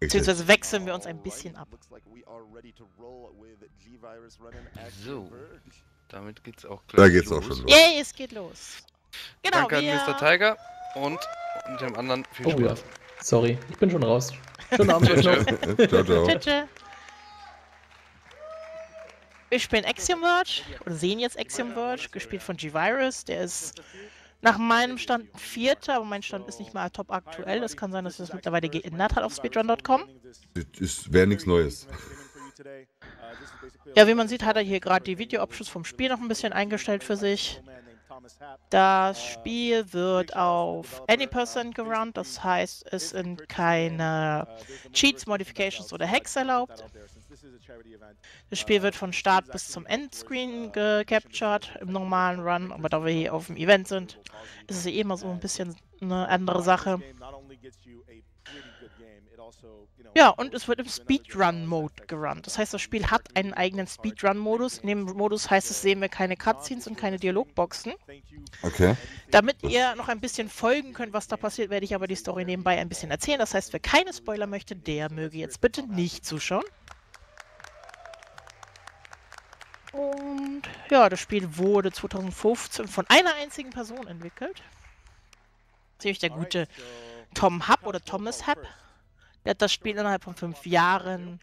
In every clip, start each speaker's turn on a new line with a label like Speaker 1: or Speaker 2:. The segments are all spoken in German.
Speaker 1: Beziehungsweise wechseln wir uns ein bisschen ab.
Speaker 2: So, damit geht's auch
Speaker 3: gleich Da geht's los. auch schon los.
Speaker 1: Yay, es geht los.
Speaker 2: Genau, Danke wir... an Mr. Tiger und mit dem anderen
Speaker 4: viel Spaß. Oh, ja. Sorry, ich bin schon raus. Schönen Abend euch noch. ciao, ciao. Tschüss.
Speaker 1: Wir spielen Axiom Verge oder sehen jetzt Axiom Verge, gespielt von G-Virus. Der ist nach meinem Stand Vierter, aber mein Stand ist nicht mal top aktuell. Es kann sein, dass es mittlerweile geändert hat auf speedrun.com.
Speaker 3: Das wäre nichts Neues.
Speaker 1: Ja, wie man sieht, hat er hier gerade die Videoabschluss vom Spiel noch ein bisschen eingestellt für sich. Das Spiel wird auf Any Person gerunnt, das heißt, es sind keine Cheats, Modifications oder Hacks erlaubt. Das Spiel wird von Start bis zum Endscreen gecaptured im normalen Run, aber da wir hier auf dem Event sind, ist es ja eh immer so ein bisschen eine andere Sache. Ja, und es wird im Speedrun-Mode gerannt. Das heißt, das Spiel hat einen eigenen Speedrun-Modus. In dem Modus heißt es, sehen wir keine Cutscenes und keine Dialogboxen.
Speaker 3: Okay.
Speaker 1: Damit ihr noch ein bisschen folgen könnt, was da passiert, werde ich aber die Story nebenbei ein bisschen erzählen. Das heißt, wer keine Spoiler möchte, der möge jetzt bitte nicht zuschauen. Und ja, das Spiel wurde 2015 von einer einzigen Person entwickelt. Ziemlich der gute Tom Hub oder Thomas Hub. Der hat das Spiel innerhalb von fünf Jahren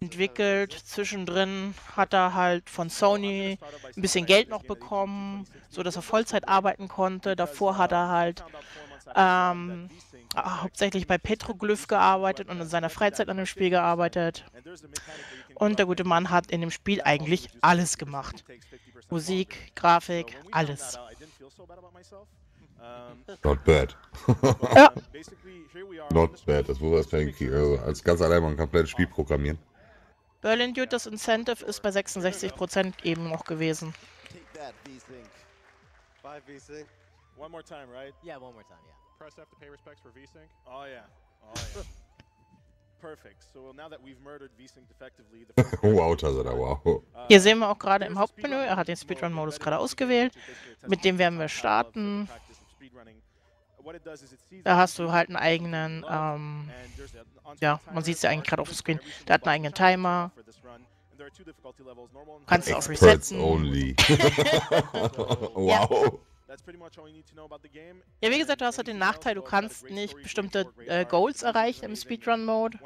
Speaker 1: entwickelt. Zwischendrin hat er halt von Sony ein bisschen Geld noch bekommen, so dass er Vollzeit arbeiten konnte. Davor hat er halt ähm, hauptsächlich bei Petroglyph gearbeitet und in seiner Freizeit an dem Spiel gearbeitet. Und der gute Mann hat in dem Spiel eigentlich alles gemacht. Musik, Grafik, alles.
Speaker 3: Not bad. ja. Not bad, das wurde als, also als ganz allein mal ein komplettes Spiel programmieren.
Speaker 1: Berlin Dude, das Incentive ist bei 66% eben noch gewesen. One more time, right? Yeah, one more time, yeah. Press F to pay respects for VSync? Oh yeah. Oh yeah.
Speaker 3: wow, Tazada, wow. Uh,
Speaker 1: Hier sehen wir auch gerade im Hauptmenü, er hat den Speedrun-Modus gerade ausgewählt. Mit dem werden wir starten. Da hast du halt einen eigenen, ähm, ja, man sieht es ja eigentlich gerade auf dem Screen, der hat einen eigenen Timer. Kannst du auch resetten.
Speaker 3: Only.
Speaker 1: wow. Ja, wie gesagt, du hast halt den Nachteil, du kannst nicht bestimmte äh, Goals erreichen im Speedrun-Mode.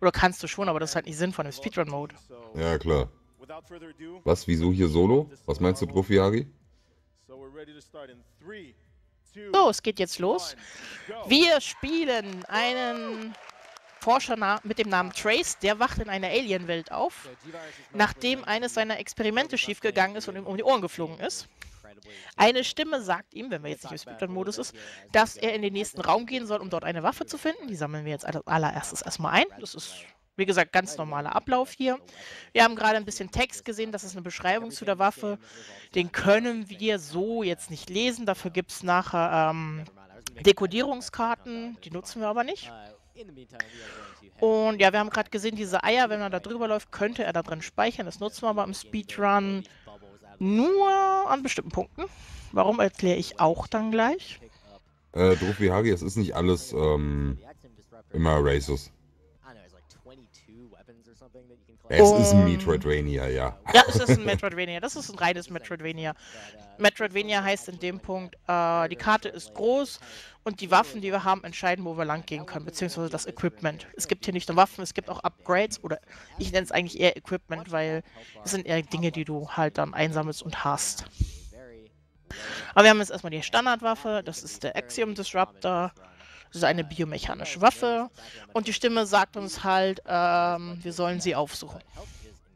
Speaker 1: Oder kannst du schon, aber das ist halt nicht Sinn von dem Speedrun-Mode.
Speaker 3: Ja, klar. Was, wieso hier Solo? Was meinst du, Profiagi?
Speaker 1: So, es geht jetzt los. Wir spielen einen Forscher mit dem Namen Trace, der wacht in einer Alien-Welt auf, nachdem eines seiner Experimente schiefgegangen ist und ihm um die Ohren geflogen ist. Eine Stimme sagt ihm, wenn wir jetzt nicht im Speedrun-Modus ist, dass er in den nächsten Raum gehen soll, um dort eine Waffe zu finden. Die sammeln wir jetzt als allererstes erstmal ein. Das ist, wie gesagt, ganz normaler Ablauf hier. Wir haben gerade ein bisschen Text gesehen, das ist eine Beschreibung zu der Waffe. Den können wir so jetzt nicht lesen. Dafür gibt es nachher ähm, Dekodierungskarten, die nutzen wir aber nicht. Und ja, wir haben gerade gesehen, diese Eier, wenn man da drüber läuft, könnte er da drin speichern. Das nutzen wir aber im Speedrun nur an bestimmten Punkten. Warum erkläre ich auch dann gleich?
Speaker 3: Äh, Drofi Hagi, es ist nicht alles ähm, immer Races. Es um, ist ein Metroidvania, ja.
Speaker 1: Ja, es ist ein Metroidvania. Das ist ein reines Metroidvania. Metroidvania heißt in dem Punkt, äh, die Karte ist groß und die Waffen, die wir haben, entscheiden, wo wir lang gehen können, beziehungsweise das Equipment. Es gibt hier nicht nur Waffen, es gibt auch Upgrades oder ich nenne es eigentlich eher Equipment, weil es sind eher Dinge, die du halt dann einsammelst und hast. Aber wir haben jetzt erstmal die Standardwaffe, das ist der Axiom Disruptor. Das ist eine biomechanische Waffe. Und die Stimme sagt uns halt, ähm, wir sollen sie aufsuchen.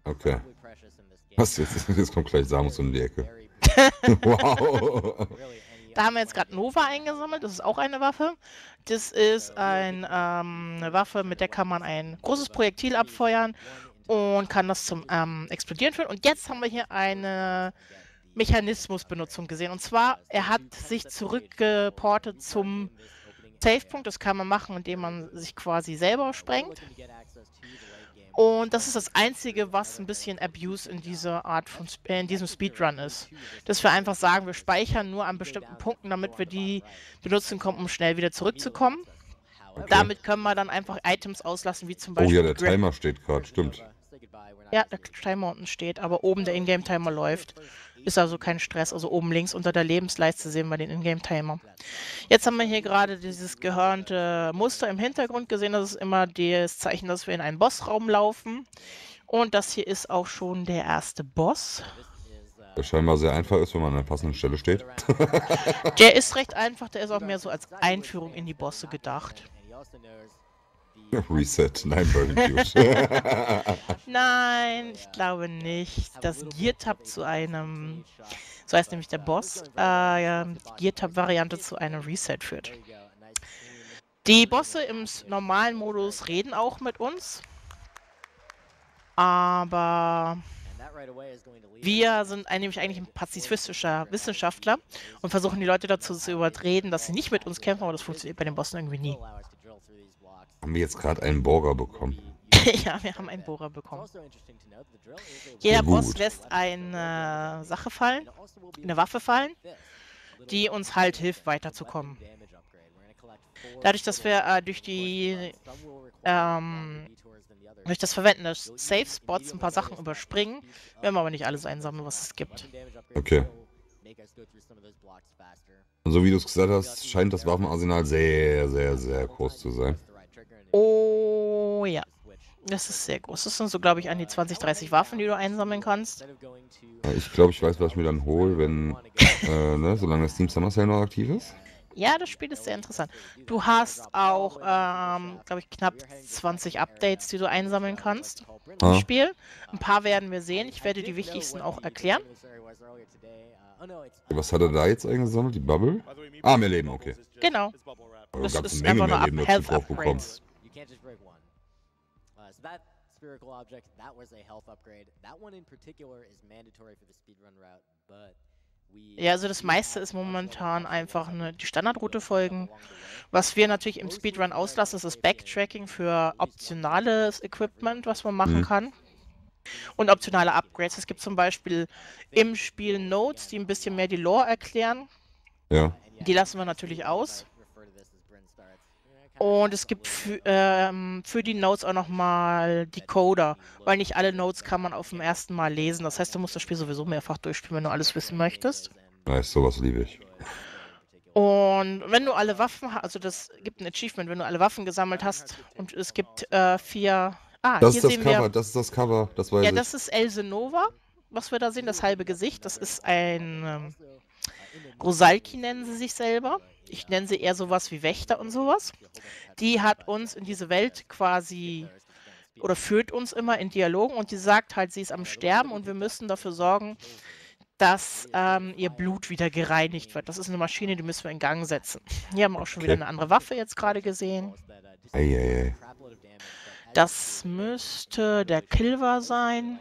Speaker 3: Okay. Was jetzt? Jetzt kommt gleich Samus um die Ecke. wow.
Speaker 1: Da haben wir jetzt gerade Nova eingesammelt. Das ist auch eine Waffe. Das ist ein, ähm, eine Waffe, mit der kann man ein großes Projektil abfeuern und kann das zum ähm, Explodieren führen. Und jetzt haben wir hier eine Mechanismusbenutzung gesehen. Und zwar, er hat sich zurückgeportet zum Safe-Punkt. Das kann man machen, indem man sich quasi selber sprengt. Und das ist das Einzige, was ein bisschen Abuse in dieser Art von äh, in diesem Speedrun ist. Dass wir einfach sagen, wir speichern nur an bestimmten Punkten, damit wir die benutzen können, um schnell wieder zurückzukommen. Okay. Damit können wir dann einfach Items auslassen, wie zum
Speaker 3: Beispiel. Oh ja, der Timer steht gerade, stimmt.
Speaker 1: Ja, der Timer unten steht, aber oben der Ingame-Timer läuft. Ist also kein Stress. Also oben links unter der Lebensleiste sehen wir den Ingame-Timer. Jetzt haben wir hier gerade dieses gehörnte Muster im Hintergrund gesehen. Das ist immer das Zeichen, dass wir in einen Bossraum laufen. Und das hier ist auch schon der erste Boss.
Speaker 3: Der scheinbar sehr einfach ist, wenn man an der passenden Stelle steht.
Speaker 1: der ist recht einfach, der ist auch mehr so als Einführung in die Bosse gedacht.
Speaker 3: Reset, nein, Barbecue.
Speaker 1: nein, ich glaube nicht. Das Gear-Tab zu einem, so heißt nämlich der Boss, äh, Gear-Tab-Variante zu einem Reset führt. Die Bosse im normalen Modus reden auch mit uns, aber wir sind nämlich eigentlich ein pazifistischer Wissenschaftler und versuchen die Leute dazu zu überreden, dass sie nicht mit uns kämpfen, aber das funktioniert bei den Bossen irgendwie nie.
Speaker 3: Haben wir jetzt gerade einen Bohrer bekommen?
Speaker 1: ja, wir haben einen Bohrer bekommen. Also Jeder Boss lässt eine Sache fallen, eine Waffe fallen, die uns halt hilft, weiterzukommen. Dadurch, dass wir äh, durch die ähm, durch das Verwenden des Safe Spots ein paar Sachen überspringen, werden wir aber nicht alles einsammeln, was es gibt.
Speaker 3: Okay. Und so wie du es gesagt hast, scheint das Waffenarsenal sehr, sehr, sehr groß zu sein.
Speaker 1: Oh ja. Das ist sehr groß. Das sind so, glaube ich, an die 20, 30 Waffen, die du einsammeln kannst.
Speaker 3: Ich glaube, ich weiß, was ich mir dann hole, wenn, äh, ne, solange das Team Summer Sale noch aktiv ist.
Speaker 1: Ja, das Spiel ist sehr interessant. Du hast auch, ähm, glaube ich, knapp 20 Updates, die du einsammeln kannst im ah. Spiel. Ein paar werden wir sehen. Ich werde die wichtigsten auch erklären.
Speaker 3: Was hat er da jetzt eingesammelt? Die Bubble? Ah, mehr Leben, okay.
Speaker 1: Genau.
Speaker 3: Das ist einfach nur Leben Health Upgrades.
Speaker 1: Spherical object, that was a health upgrade. That one in particular is mandatory for the speedrun route, but ja, also das meiste ist momentan einfach eine, die Standardroute folgen. Was wir natürlich im Speedrun auslassen, ist das Backtracking für optionales Equipment, was man machen mhm. kann. Und optionale Upgrades. Es gibt zum Beispiel im Spiel Notes, die ein bisschen mehr die Lore erklären.
Speaker 3: Ja.
Speaker 1: Die lassen wir natürlich aus. Und es gibt für, ähm, für die Notes auch nochmal Decoder, weil nicht alle Notes kann man auf dem ersten Mal lesen. Das heißt, du musst das Spiel sowieso mehrfach durchspielen, wenn du alles wissen möchtest.
Speaker 3: Nice, sowas liebe ich.
Speaker 1: Und wenn du alle Waffen hast, also das gibt ein Achievement, wenn du alle Waffen gesammelt hast und es gibt äh, vier.
Speaker 3: Ah, das ist das Cover, wir, das ist das Cover, das weiß
Speaker 1: Ja,
Speaker 3: ich.
Speaker 1: das ist Else Nova, was wir da sehen, das halbe Gesicht. Das ist ein ähm, Rosalki nennen sie sich selber ich nenne sie eher sowas wie Wächter und sowas. Die hat uns in diese Welt quasi oder führt uns immer in Dialogen und die sagt halt, sie ist am Sterben und wir müssen dafür sorgen, dass ähm, ihr Blut wieder gereinigt wird. Das ist eine Maschine, die müssen wir in Gang setzen. Hier haben wir auch schon okay. wieder eine andere Waffe jetzt gerade gesehen.
Speaker 3: Ei, ei, ei.
Speaker 1: Das müsste der Kilver sein.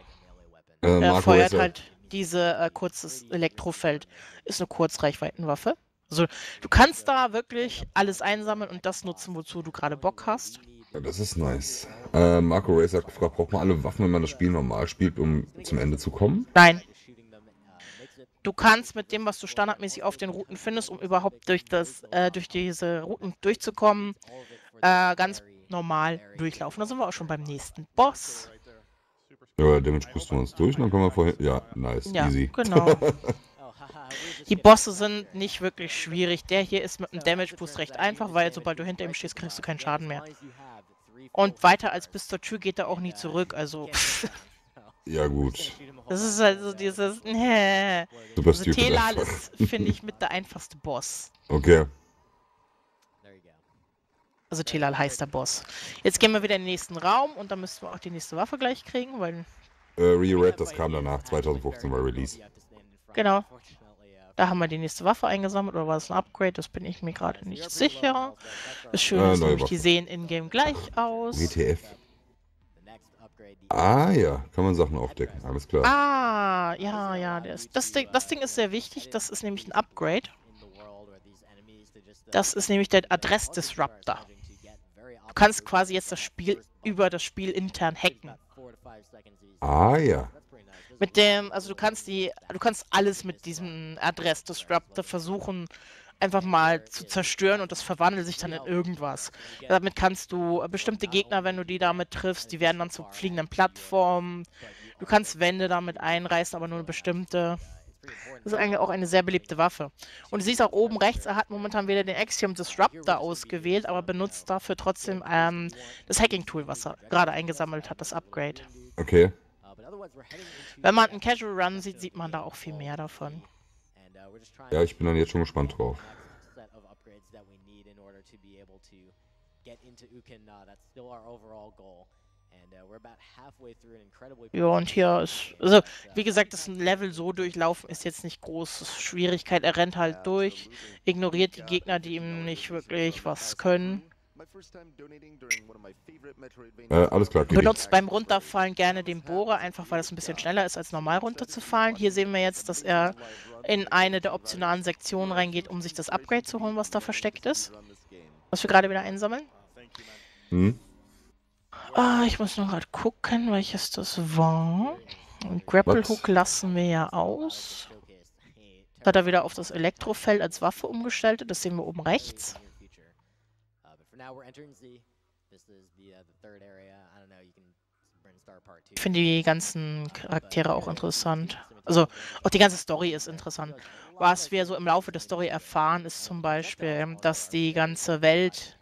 Speaker 1: Äh, er feuert halt diese äh, kurzes Elektrofeld. Ist eine Kurzreichweitenwaffe. Also du kannst da wirklich alles einsammeln und das nutzen, wozu du gerade Bock hast.
Speaker 3: Ja, das ist nice. Äh, Marco Race hat gefragt, braucht man alle Waffen, wenn man das Spiel normal spielt, um zum Ende zu kommen?
Speaker 1: Nein. Du kannst mit dem, was du standardmäßig auf den Routen findest, um überhaupt durch, das, äh, durch diese Routen durchzukommen, äh, ganz normal durchlaufen. Da sind wir auch schon beim nächsten Boss.
Speaker 3: Ja, damit spüsten wir uns durch und dann kommen wir vorhin. Ja, nice,
Speaker 1: ja,
Speaker 3: easy.
Speaker 1: Genau. Die Bosse sind nicht wirklich schwierig. Der hier ist mit dem Damage Boost recht einfach, weil sobald du hinter ihm stehst, kriegst du keinen Schaden mehr. Und weiter als bis zur Tür geht er auch nie zurück, also.
Speaker 3: Ja, gut.
Speaker 1: Das ist also dieses.
Speaker 3: Super also
Speaker 1: Telal ist, finde ich, mit der einfachste Boss.
Speaker 3: Okay.
Speaker 1: Also Telal heißt der Boss. Jetzt gehen wir wieder in den nächsten Raum und dann müssten wir auch die nächste Waffe gleich kriegen, weil.
Speaker 3: Äh, Re-Red, das kam danach, 2015 war Release.
Speaker 1: Genau. Da haben wir die nächste Waffe eingesammelt oder war es ein Upgrade? Das bin ich mir gerade nicht sicher. Das Schöne äh, ist nämlich, die sehen in-game gleich aus.
Speaker 3: WTF. Ah ja, kann man Sachen aufdecken, alles klar.
Speaker 1: Ah, ja, ja, das, das, Ding, das Ding ist sehr wichtig, das ist nämlich ein Upgrade. Das ist nämlich der Adressdisruptor. Du kannst quasi jetzt das Spiel über das Spiel intern hacken.
Speaker 3: Ah ja.
Speaker 1: Mit dem, also du kannst die, du kannst alles mit diesem Adress Disruptor versuchen einfach mal zu zerstören und das verwandelt sich dann in irgendwas. Damit kannst du bestimmte Gegner, wenn du die damit triffst, die werden dann zu fliegenden Plattformen. Du kannst Wände damit einreißen, aber nur bestimmte. Das ist eigentlich auch eine sehr beliebte Waffe. Und du siehst auch oben rechts, er hat momentan wieder den Axiom Disruptor ausgewählt, aber benutzt dafür trotzdem ähm, das Hacking-Tool, was er gerade eingesammelt hat, das Upgrade.
Speaker 3: Okay.
Speaker 1: Wenn man einen Casual Run sieht, sieht man da auch viel mehr davon.
Speaker 3: Ja, ich bin dann jetzt schon gespannt drauf.
Speaker 1: Ja, und hier ist, also wie gesagt, das Level so durchlaufen ist jetzt nicht groß Schwierigkeit. Er rennt halt durch, ignoriert die Gegner, die ihm nicht wirklich was können.
Speaker 3: Äh, alles klar.
Speaker 1: Benutzt beim Runterfallen gerne den Bohrer, einfach weil es ein bisschen schneller ist, als normal runterzufallen. Hier sehen wir jetzt, dass er in eine der optionalen Sektionen reingeht, um sich das Upgrade zu holen, was da versteckt ist. Was wir gerade wieder einsammeln. Hm. Ah, ich muss noch gerade gucken, welches das war. Grapple Hook lassen wir ja aus. Da hat er wieder auf das Elektrofeld als Waffe umgestellt. Das sehen wir oben rechts. Ich finde die ganzen Charaktere auch interessant. Also auch die ganze Story ist interessant. Was wir so im Laufe der Story erfahren, ist zum Beispiel, dass die ganze Welt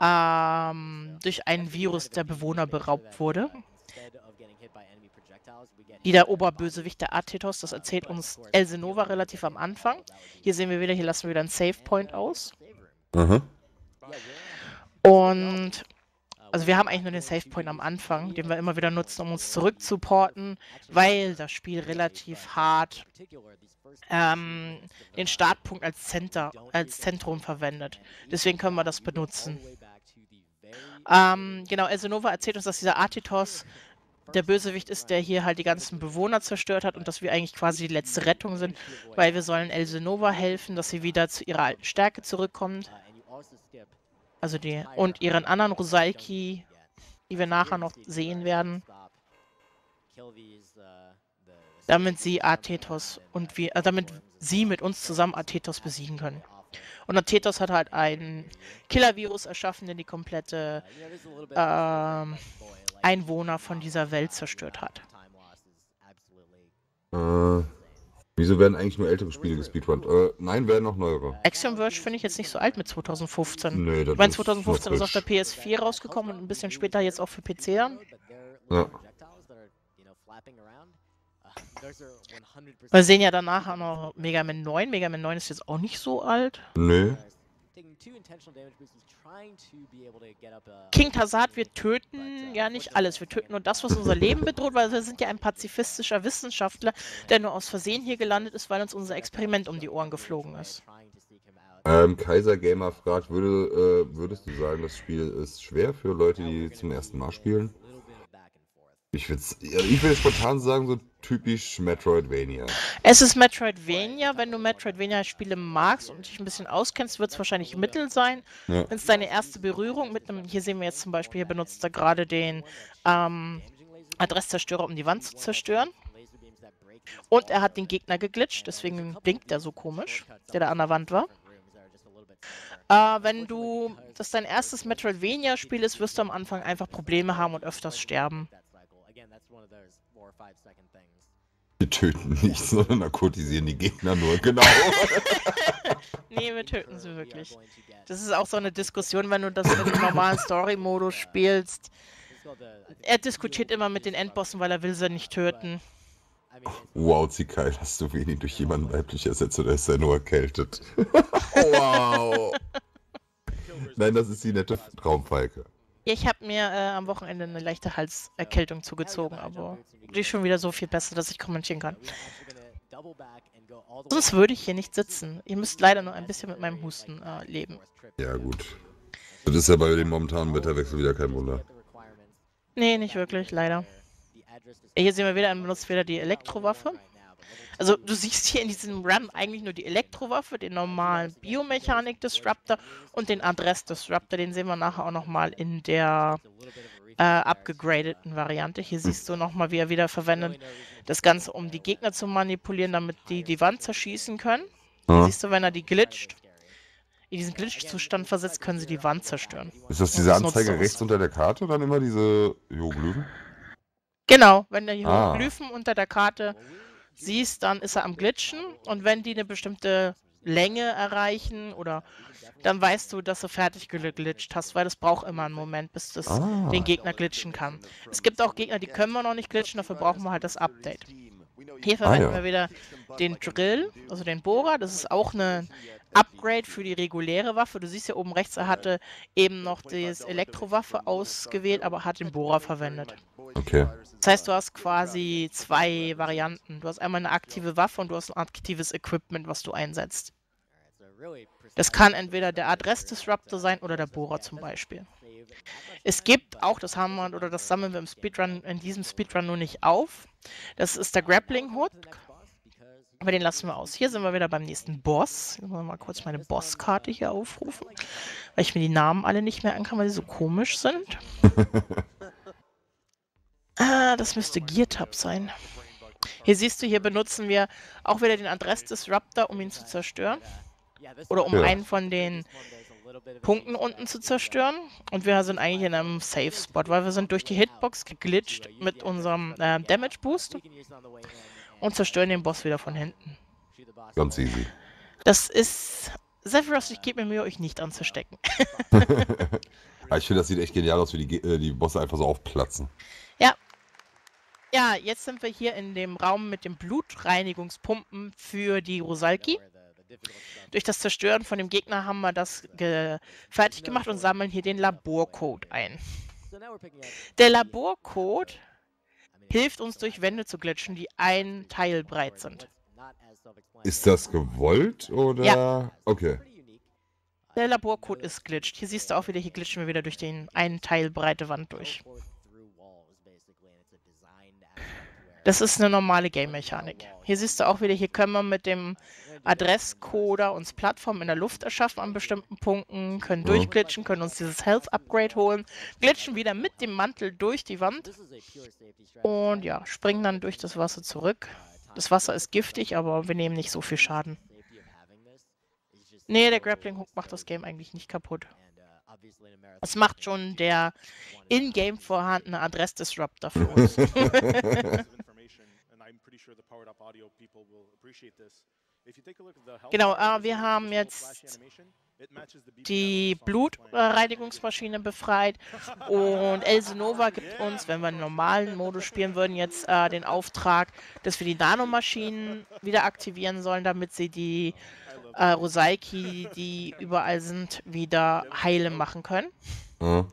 Speaker 1: ähm, durch ein Virus der Bewohner beraubt wurde. Wie der Oberbösewicht der Athetos, das erzählt uns Elsenova relativ am Anfang. Hier sehen wir wieder, hier lassen wir wieder einen Save Point aus. Mhm. Und also wir haben eigentlich nur den Save Point am Anfang, den wir immer wieder nutzen, um uns zurückzuporten, weil das Spiel relativ hart ähm, den Startpunkt als Center, als Zentrum verwendet. Deswegen können wir das benutzen. Ähm, genau, Elsenova erzählt uns, dass dieser Artitos der Bösewicht ist, der hier halt die ganzen Bewohner zerstört hat und dass wir eigentlich quasi die letzte Rettung sind, weil wir sollen Elsenova helfen, dass sie wieder zu ihrer alten Stärke zurückkommt. Also die und ihren anderen Rosalki, die wir nachher noch sehen werden. Damit sie Artetos und wir, äh, damit sie mit uns zusammen Artetos besiegen können. Und Artetos hat halt ein Killer-Virus erschaffen, der die komplette äh, Einwohner von dieser Welt zerstört hat.
Speaker 3: Äh, wieso werden eigentlich nur ältere Spiele gespeedrunnt? Äh, nein, werden noch neuere.
Speaker 1: Axiom Verge finde ich jetzt nicht so alt mit 2015.
Speaker 3: Nee, das
Speaker 1: ich meine, 2015 ist, ist auf der PS4 rausgekommen und ein bisschen später jetzt auch für PC dann. Ja. Wir sehen ja danach auch noch Mega Man 9. Mega Man 9 ist jetzt auch nicht so alt.
Speaker 3: Nö.
Speaker 1: King Tazard, wir töten ja nicht alles. Wir töten nur das, was unser Leben bedroht, weil wir sind ja ein pazifistischer Wissenschaftler, der nur aus Versehen hier gelandet ist, weil uns unser Experiment um die Ohren geflogen ist.
Speaker 3: Ähm, Kaiser Gamer fragt, würde, äh, würdest du sagen, das Spiel ist schwer für Leute, die zum ersten Mal spielen? Ich, ich will spontan sagen, so typisch Metroidvania.
Speaker 1: Es ist Metroidvania. Wenn du Metroidvania-Spiele magst und dich ein bisschen auskennst, wird es wahrscheinlich Mittel sein. Ja. Wenn es deine erste Berührung mit einem, hier sehen wir jetzt zum Beispiel, hier benutzt er gerade den ähm, Adresszerstörer, um die Wand zu zerstören. Und er hat den Gegner geglitscht, deswegen blinkt er so komisch, der da an der Wand war. Äh, wenn du das dein erstes Metroidvania-Spiel ist, wirst du am Anfang einfach Probleme haben und öfters sterben.
Speaker 3: Wir töten nicht, sondern narkotisieren die Gegner nur, genau.
Speaker 1: nee, wir töten sie wirklich. Das ist auch so eine Diskussion, wenn du das im normalen Story-Modus spielst. Er diskutiert immer mit den Endbossen, weil er will sie nicht töten.
Speaker 3: Wow, Zikai, hast du wenig durch jemanden weiblich ersetzt oder ist er nur erkältet? wow. Nein, das ist die nette Traumfalke.
Speaker 1: Ja, ich habe mir äh, am Wochenende eine leichte Halserkältung zugezogen, aber die ist schon wieder so viel besser, dass ich kommentieren kann. Sonst würde ich hier nicht sitzen. Ihr müsst leider nur ein bisschen mit meinem Husten äh, leben.
Speaker 3: Ja, gut. Das ist ja bei dem momentanen Wetterwechsel wieder kein Wunder.
Speaker 1: Nee, nicht wirklich, leider. Hier sehen wir wieder, er benutzt wieder die Elektrowaffe. Also du siehst hier in diesem Run eigentlich nur die Elektrowaffe, den normalen Biomechanik-Disruptor und den Adress-Disruptor. Den sehen wir nachher auch nochmal in der äh, abgegradeten Variante. Hier siehst du nochmal, wie er wieder verwendet, das Ganze, um die Gegner zu manipulieren, damit die die Wand zerschießen können. Hier siehst du, wenn er die glitscht, in diesen Glitch-Zustand versetzt, können sie die Wand zerstören.
Speaker 3: Ist das diese Anzeige rechts unter der Karte dann immer diese Hieroglyphen?
Speaker 1: Genau, wenn du Hieroglyphen ah. unter der Karte siehst, dann ist er am Glitchen und wenn die eine bestimmte Länge erreichen oder dann weißt du, dass du fertig geglitscht hast, weil das braucht immer einen Moment, bis das ah. den Gegner glitschen kann. Es gibt auch Gegner, die können wir noch nicht glitschen, dafür brauchen wir halt das Update. Hier verwenden ah, ja. wir wieder den Drill, also den Bohrer. Das ist auch ein Upgrade für die reguläre Waffe. Du siehst ja oben rechts, er hatte eben noch das Elektrowaffe ausgewählt, aber hat den Bohrer verwendet.
Speaker 3: Okay.
Speaker 1: Das heißt, du hast quasi zwei Varianten. Du hast einmal eine aktive Waffe und du hast ein aktives Equipment, was du einsetzt. Das kann entweder der Adressdisruptor sein oder der Bohrer zum Beispiel. Es gibt auch, das haben wir oder das sammeln wir im Speedrun, in diesem Speedrun nur nicht auf. Das ist der Grappling Hook. Aber den lassen wir aus. Hier sind wir wieder beim nächsten Boss. Ich muss mal kurz meine Bosskarte hier aufrufen, weil ich mir die Namen alle nicht mehr kann, weil sie so komisch sind. ah, das müsste Geartab sein. Hier siehst du, hier benutzen wir auch wieder den Adress-Disruptor, um ihn zu zerstören. Oder um ja. einen von den Punkten unten zu zerstören. Und wir sind eigentlich in einem Safe Spot, weil wir sind durch die Hitbox geglitscht mit unserem äh, Damage Boost und zerstören den Boss wieder von hinten.
Speaker 3: Ganz easy.
Speaker 1: Das ist. Sephiroth, ich gebe mir Mühe, euch nicht anzustecken.
Speaker 3: ich finde, das sieht echt genial aus, wie die, äh, die Bosse einfach so aufplatzen.
Speaker 1: Ja. Ja, jetzt sind wir hier in dem Raum mit den Blutreinigungspumpen für die Rosalki. Durch das Zerstören von dem Gegner haben wir das ge fertig gemacht und sammeln hier den Laborcode ein. Der Laborcode hilft uns durch Wände zu glitschen, die ein Teil breit sind.
Speaker 3: Ist das gewollt oder?
Speaker 1: Ja.
Speaker 3: Okay.
Speaker 1: Der Laborcode ist glitscht. Hier siehst du auch wieder, hier glitschen wir wieder durch den einen Teil breite Wand durch. Das ist eine normale Game-Mechanik. Hier siehst du auch wieder, hier können wir mit dem Adresscoder uns Plattformen in der Luft erschaffen an bestimmten Punkten, können durchglitschen, können uns dieses Health Upgrade holen, glitschen wieder mit dem Mantel durch die Wand und ja, springen dann durch das Wasser zurück. Das Wasser ist giftig, aber wir nehmen nicht so viel Schaden. Nee, der Grappling Hook macht das Game eigentlich nicht kaputt. Das macht schon der in-game vorhandene Adressdisruptor für uns. Genau, äh, wir haben jetzt die Blutreinigungsmaschine befreit und Elsenova gibt uns, wenn wir einen normalen Modus spielen würden, jetzt äh, den Auftrag, dass wir die Nanomaschinen wieder aktivieren sollen, damit sie die äh, Rosaiki, die überall sind, wieder heile machen können.
Speaker 3: Ja.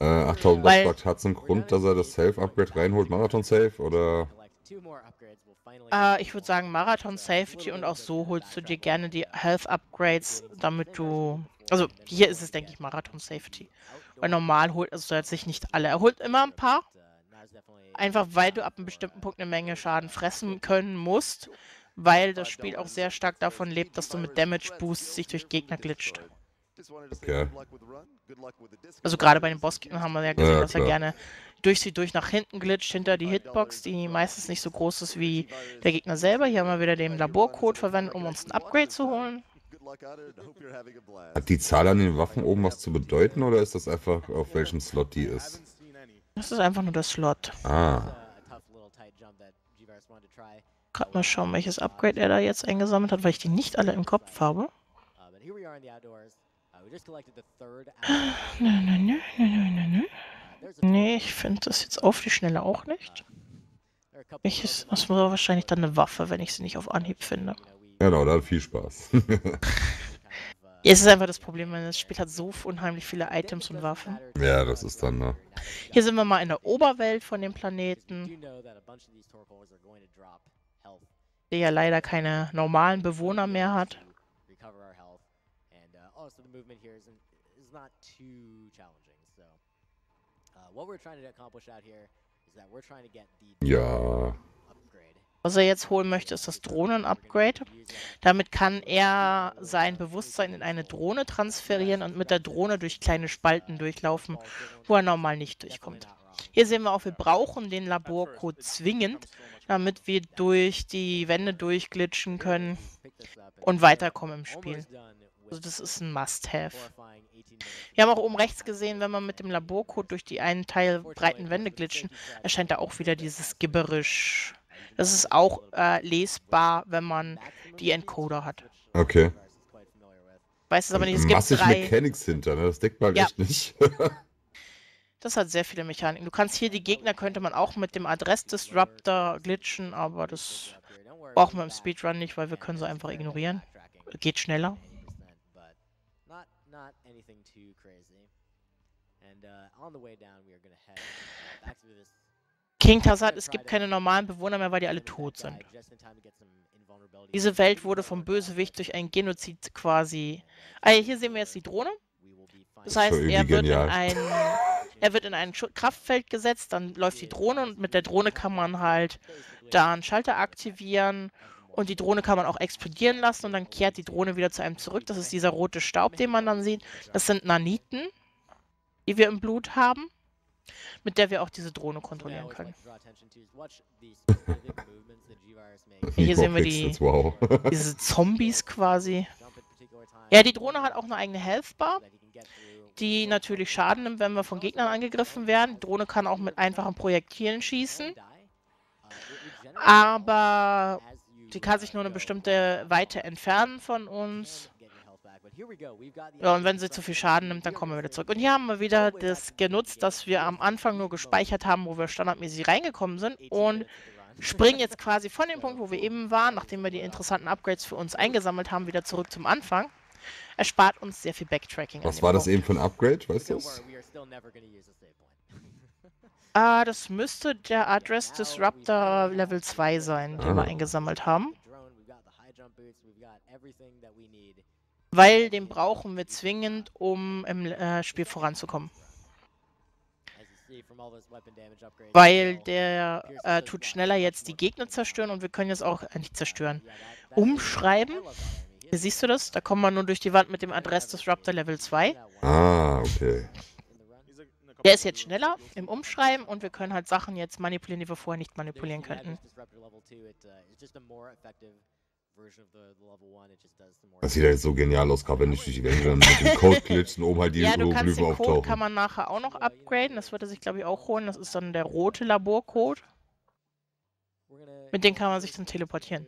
Speaker 3: Äh, 8000 Weil, hat es einen Grund, dass er das Safe-Upgrade reinholt, Marathon-Safe, oder?
Speaker 1: Äh, ich würde sagen Marathon Safety und auch so holst du dir gerne die Health Upgrades, damit du. Also hier ist es, denke ich, Marathon Safety. Weil normal holt also er sich nicht alle. Er holt immer ein paar. Einfach weil du ab einem bestimmten Punkt eine Menge Schaden fressen können musst, weil das Spiel auch sehr stark davon lebt, dass du mit Damage Boost sich durch Gegner glitscht.
Speaker 3: Okay.
Speaker 1: Also gerade bei den Bossgegnern haben wir ja gesehen, ja, dass er gerne durch sie durch nach hinten glitscht, hinter die Hitbox, die meistens nicht so groß ist wie der Gegner selber. Hier haben wir wieder den Laborcode verwendet, um uns ein Upgrade zu holen.
Speaker 3: Hat die Zahl an den Waffen oben was zu bedeuten oder ist das einfach, auf welchem Slot die ist?
Speaker 1: Das ist einfach nur der Slot.
Speaker 3: Ah.
Speaker 1: Gerade mal schauen, welches Upgrade er da jetzt eingesammelt hat, weil ich die nicht alle im Kopf habe. Nö, nö, nö, nö, nö, nö. Nee, ich finde das jetzt auf die Schnelle auch nicht. Welches, das war wahrscheinlich dann eine Waffe, wenn ich sie nicht auf Anhieb finde.
Speaker 3: Genau, dann viel Spaß.
Speaker 1: Es ist einfach das Problem, wenn das Spiel hat so unheimlich viele Items und Waffen.
Speaker 3: Ja, das ist dann, ne?
Speaker 1: Hier sind wir mal in der Oberwelt von dem Planeten. Der ja leider keine normalen Bewohner mehr hat.
Speaker 3: Ja.
Speaker 1: Was er jetzt holen möchte, ist das Drohnen-Upgrade. Damit kann er sein Bewusstsein in eine Drohne transferieren und mit der Drohne durch kleine Spalten durchlaufen, wo er normal nicht durchkommt. Hier sehen wir auch, wir brauchen den Laborcode zwingend, damit wir durch die Wände durchglitschen können. und weiterkommen im Spiel. Also das ist ein Must-Have. Wir haben auch oben rechts gesehen, wenn man mit dem Laborcode durch die einen Teil breiten Wände glitschen, erscheint da auch wieder dieses Gibberisch. Das ist auch äh, lesbar, wenn man die Encoder hat.
Speaker 3: Okay.
Speaker 1: Weiß es aber nicht, es gibt
Speaker 3: Massig
Speaker 1: drei...
Speaker 3: Mechanics hinter, ne? Das deckt man
Speaker 1: Ja.
Speaker 3: echt nicht.
Speaker 1: Das hat sehr viele Mechaniken. Du kannst hier die Gegner, könnte man auch mit dem Adress-Disruptor glitchen, aber das brauchen wir im Speedrun nicht, weil wir können sie einfach ignorieren. Geht schneller. King Tazat, es gibt keine normalen Bewohner mehr, weil die alle tot sind. Diese Welt wurde vom Bösewicht durch einen Genozid quasi. Ah, hier sehen wir jetzt die Drohne. Das heißt, er wird, ein, er wird in ein Kraftfeld gesetzt, dann läuft die Drohne und mit der Drohne kann man halt da einen Schalter aktivieren und die Drohne kann man auch explodieren lassen und dann kehrt die Drohne wieder zu einem zurück. Das ist dieser rote Staub, den man dann sieht. Das sind Naniten, die wir im Blut haben, mit der wir auch diese Drohne kontrollieren können. Hier sehen wir die-. Diese Zombies quasi. Ja, die Drohne hat auch eine eigene Health Bar, die natürlich Schaden nimmt, wenn wir von Gegnern angegriffen werden. Die Drohne kann auch mit einfachen Projektilen schießen, aber die kann sich nur eine bestimmte Weite entfernen von uns. Ja, und wenn sie zu viel Schaden nimmt, dann kommen wir wieder zurück. Und hier haben wir wieder das genutzt, dass wir am Anfang nur gespeichert haben, wo wir standardmäßig reingekommen sind und springen jetzt quasi von dem Punkt, wo wir eben waren, nachdem wir die interessanten Upgrades für uns eingesammelt haben, wieder zurück zum Anfang. Erspart uns sehr viel Backtracking.
Speaker 3: Was war das
Speaker 1: Punkt.
Speaker 3: eben für ein Upgrade, weißt du das?
Speaker 1: Ah, das müsste der Address Disruptor Level 2 sein, den wir
Speaker 3: Ah.
Speaker 1: eingesammelt haben. Weil den brauchen wir zwingend, um im äh, Spiel voranzukommen. Weil der äh, tut schneller jetzt die Gegner zerstören und wir können jetzt auch, äh, nicht zerstören, umschreiben. Hier siehst du das? Da kommen wir nur durch die Wand mit dem Adress Disruptor Level 2.
Speaker 3: Ah, okay.
Speaker 1: Der ist jetzt schneller im Umschreiben und wir können halt Sachen jetzt manipulieren, die wir vorher nicht manipulieren könnten.
Speaker 3: Das sieht ja jetzt so genial aus, gerade wenn ich durch die Gänge renne, mit dem Code glitcht und oben halt die
Speaker 1: Ja, du kannst den Code
Speaker 3: auftauchen.
Speaker 1: kann man nachher auch noch upgraden. Das wird er sich, glaube ich, auch holen. Das ist dann der rote Laborcode. Mit dem kann man sich dann teleportieren.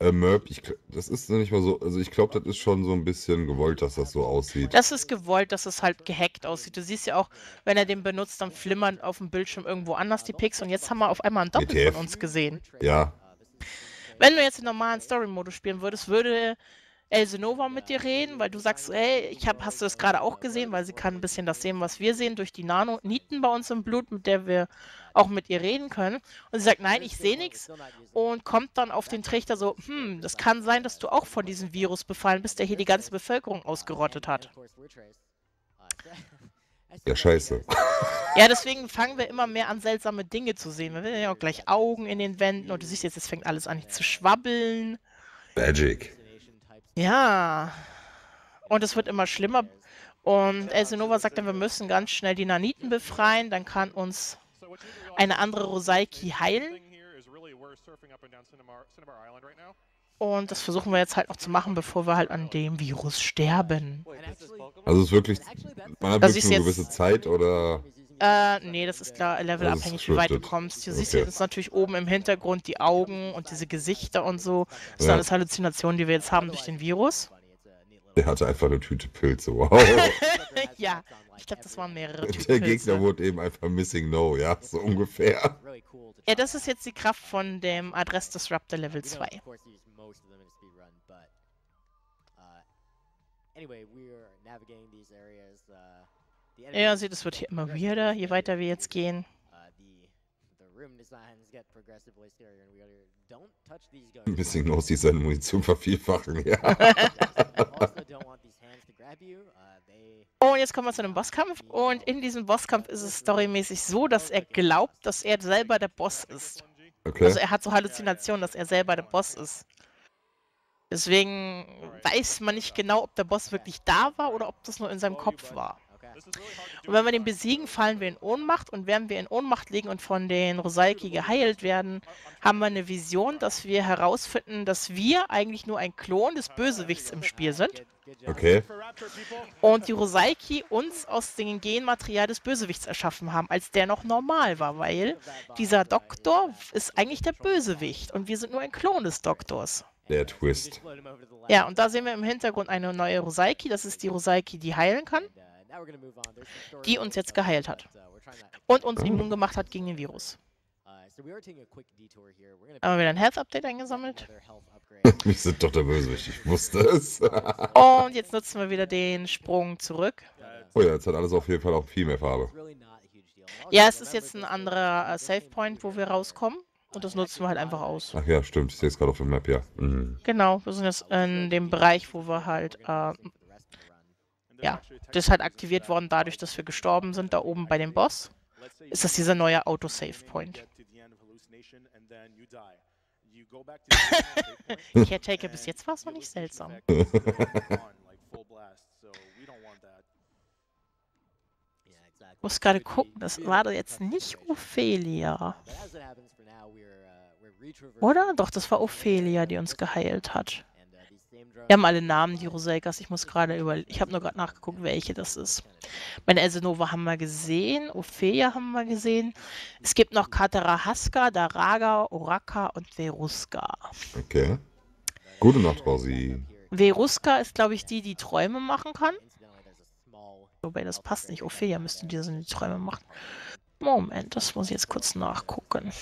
Speaker 3: Äh, Merp, ich, das ist nicht mal so, also ich glaube, das ist schon so ein bisschen gewollt, dass das so aussieht.
Speaker 1: Das ist gewollt, dass es halt gehackt aussieht. Du siehst ja auch, wenn er den benutzt, dann flimmern auf dem Bildschirm irgendwo anders die Picks. Und jetzt haben wir auf einmal ein Doppel
Speaker 3: ETF.
Speaker 1: von uns gesehen.
Speaker 3: Ja,
Speaker 1: Wenn du jetzt den normalen Story-Modus spielen würdest, würde Elsenova mit dir reden, weil du sagst, ey, ich hab, hast du das gerade auch gesehen, weil sie kann ein bisschen das sehen, was wir sehen, durch die Nanoniten bei uns im Blut, mit der wir auch mit ihr reden können. Und sie sagt, nein, ich sehe nichts. Und kommt dann auf den Trichter so, hm, das kann sein, dass du auch von diesem Virus befallen bist, der hier die ganze Bevölkerung ausgerottet hat.
Speaker 3: ja, scheiße.
Speaker 1: Ja, deswegen fangen wir immer mehr an, seltsame Dinge zu sehen. Wir sehen ja auch gleich Augen in den Wänden und du siehst jetzt, es fängt alles an zu schwabbeln.
Speaker 3: Magic.
Speaker 1: Ja. Und es wird immer schlimmer. Und Elsenova sagt dann, wir müssen ganz schnell die Naniten befreien. Dann kann uns eine andere Rosaiki heilen. Und das versuchen wir jetzt halt noch zu machen, bevor wir halt an dem Virus sterben.
Speaker 3: Also es ist wirklich, man hat wirklich eine gewisse Zeit oder...
Speaker 1: Äh, nee, das ist klar levelabhängig,
Speaker 3: ist
Speaker 1: wie weit du kommst. Hier siehst
Speaker 3: Okay.
Speaker 1: du jetzt natürlich oben im Hintergrund die Augen und diese Gesichter und so. Das sind
Speaker 3: Ja.
Speaker 1: alles Halluzinationen, die wir jetzt haben durch den Virus.
Speaker 3: Der hatte einfach eine Tüte Pilze, wow.
Speaker 1: ja, ich glaube, das waren mehrere
Speaker 3: Der
Speaker 1: Typen
Speaker 3: Gegner
Speaker 1: Pilze.
Speaker 3: wurde eben einfach Missing No, ja, so ungefähr.
Speaker 1: Ja, das ist jetzt die Kraft von dem Adress Disruptor Level 2. Ja, seht, es wird hier immer weirder, je weiter wir jetzt gehen.
Speaker 3: Missing No sieht seine Munition vervielfachen, ja.
Speaker 1: Und jetzt kommen wir zu einem Bosskampf. Und in diesem Bosskampf ist es storymäßig so, dass er glaubt, dass er selber der Boss ist.
Speaker 3: Okay.
Speaker 1: Also er hat so Halluzinationen, dass er selber der Boss ist. Deswegen weiß man nicht genau, ob der Boss wirklich da war oder ob das nur in seinem Kopf war. Und wenn wir den besiegen, fallen wir in Ohnmacht. Und während wir in Ohnmacht liegen und von den Rosaiki geheilt werden, haben wir eine Vision, dass wir herausfinden, dass wir eigentlich nur ein Klon des Bösewichts im Spiel sind.
Speaker 3: Okay.
Speaker 1: Und die Rosaiki uns aus dem Genmaterial des Bösewichts erschaffen haben, als der noch normal war, weil dieser Doktor ist eigentlich der Bösewicht und wir sind nur ein Klon des Doktors.
Speaker 3: Der Twist.
Speaker 1: Ja, und da sehen wir im Hintergrund eine neue Rosaiki. Das ist die Rosaiki, die heilen kann, die uns jetzt geheilt hat und uns immun gemacht hat gegen den Virus. Haben wir wieder ein Health-Update eingesammelt.
Speaker 3: Wir sind doch der Bösewicht, ich wusste es.
Speaker 1: Und jetzt nutzen wir wieder den Sprung zurück.
Speaker 3: Oh ja, jetzt hat alles auf jeden Fall auch viel mehr Farbe.
Speaker 1: Ja, es ist jetzt ein anderer äh, Save Point, wo wir rauskommen. Und das nutzen wir halt einfach aus.
Speaker 3: Ach ja, stimmt, ich sehe es gerade auf der Map, ja. Mhm.
Speaker 1: Genau, wir sind jetzt in dem Bereich, wo wir halt, äh, ja, das ist halt aktiviert worden dadurch, dass wir gestorben sind, da oben bei dem Boss. Ist das dieser neue Autosave Point. Caretaker, bis jetzt war es noch nicht seltsam. Ich muss gerade gucken, das war doch jetzt nicht Ophelia. Oder? Doch, das war Ophelia, die uns geheilt hat. Wir haben alle Namen, die Roseikas. Ich muss gerade über. Ich habe nur gerade nachgeguckt, welche das ist. Meine Elsenova haben wir gesehen. Ophelia haben wir gesehen. Es gibt noch Katarahaska, Daraga, Oraka und Veruska.
Speaker 3: Okay. Gute Nacht, Rosi.
Speaker 1: Veruska ist, glaube ich, die, die Träume machen kann. Wobei, das passt nicht. Ophelia müsste die, die Träume machen. Moment, das muss ich jetzt kurz nachgucken.